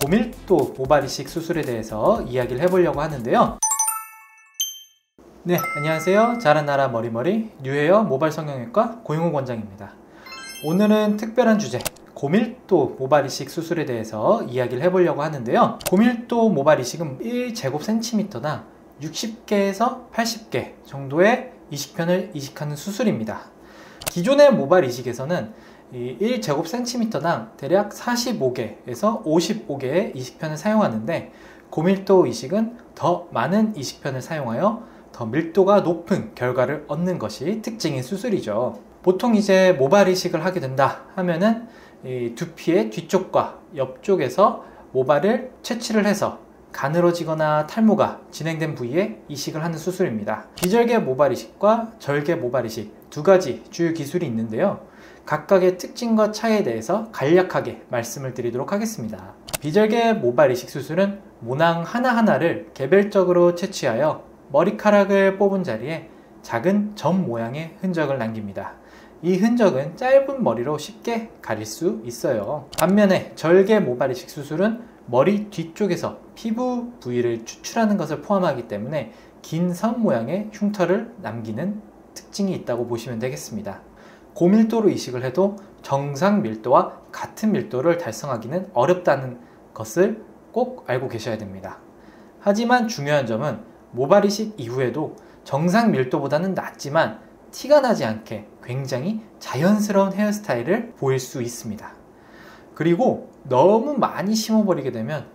고밀도 모발 이식 수술에 대해서 이야기를 해보려고 하는데요. 네, 안녕하세요. 자라나라 머리머리 뉴헤어 모발 성형외과 고용호 원장입니다. 오늘은 특별한 주제, 고밀도 모발 이식 수술에 대해서 이야기를 해보려고 하는데요. 고밀도 모발 이식은 1제곱센티미터당 60개에서 80개 정도의 이식편을 이식하는 수술입니다. 기존의 모발 이식에서는 1제곱센티미터당 대략 45개에서 55개의 이식편을 사용하는데 고밀도 이식은 더 많은 이식편을 사용하여 더 밀도가 높은 결과를 얻는 것이 특징인 수술이죠. 보통 이제 모발 이식을 하게 된다 하면은 두피의 뒤쪽과 옆쪽에서 모발을 채취를 해서 가늘어지거나 탈모가 진행된 부위에 이식을 하는 수술입니다. 비절개 모발 이식과 절개 모발 이식 두 가지 주요 기술이 있는데요. 각각의 특징과 차이에 대해서 간략하게 말씀을 드리도록 하겠습니다. 비절개 모발 이식 수술은 모낭 하나하나를 개별적으로 채취하여 머리카락을 뽑은 자리에 작은 점 모양의 흔적을 남깁니다. 이 흔적은 짧은 머리로 쉽게 가릴 수 있어요. 반면에 절개 모발 이식 수술은 머리 뒤쪽에서 피부 부위를 추출하는 것을 포함하기 때문에 긴 선 모양의 흉터를 남기는 특징이 있다고 보시면 되겠습니다. 고밀도로 이식을 해도 정상 밀도와 같은 밀도를 달성하기는 어렵다는 것을 꼭 알고 계셔야 됩니다. 하지만 중요한 점은 모발 이식 이후에도 정상 밀도보다는 낮지만 티가 나지 않게 굉장히 자연스러운 헤어스타일을 보일 수 있습니다. 그리고 너무 많이 심어버리게 되면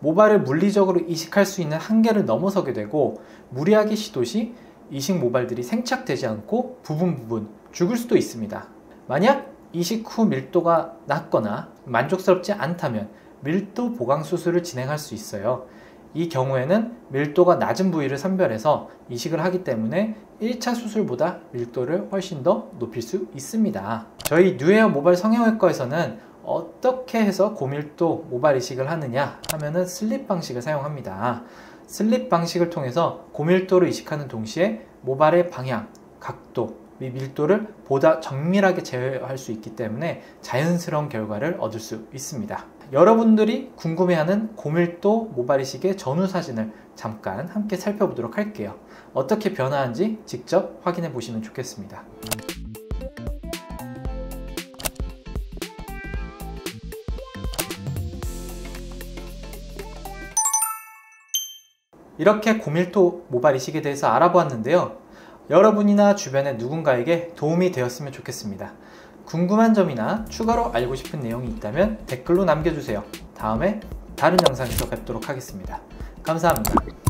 모발을 물리적으로 이식할 수 있는 한계를 넘어서게 되고 무리하게 시도 시 이식 모발들이 생착되지 않고 부분 부분 죽을 수도 있습니다. 만약 이식 후 밀도가 낮거나 만족스럽지 않다면 밀도 보강 수술을 진행할 수 있어요. 이 경우에는 밀도가 낮은 부위를 선별해서 이식을 하기 때문에 1차 수술보다 밀도를 훨씬 더 높일 수 있습니다. 저희 뉴에어 모발 성형외과에서는 어떻게 해서 고밀도 모발 이식을 하느냐 하면은 슬립 방식을 사용합니다. 슬립 방식을 통해서 고밀도를 이식하는 동시에 모발의 방향, 각도, 및 밀도를 보다 정밀하게 제어할 수 있기 때문에 자연스러운 결과를 얻을 수 있습니다. 여러분들이 궁금해하는 고밀도 모발 이식의 전후 사진을 잠깐 함께 살펴보도록 할게요. 어떻게 변화한지 직접 확인해 보시면 좋겠습니다. 이렇게 고밀도 모발 이식에 대해서 알아보았는데요. 여러분이나 주변의 누군가에게 도움이 되었으면 좋겠습니다. 궁금한 점이나 추가로 알고 싶은 내용이 있다면 댓글로 남겨주세요. 다음에 다른 영상에서 뵙도록 하겠습니다. 감사합니다.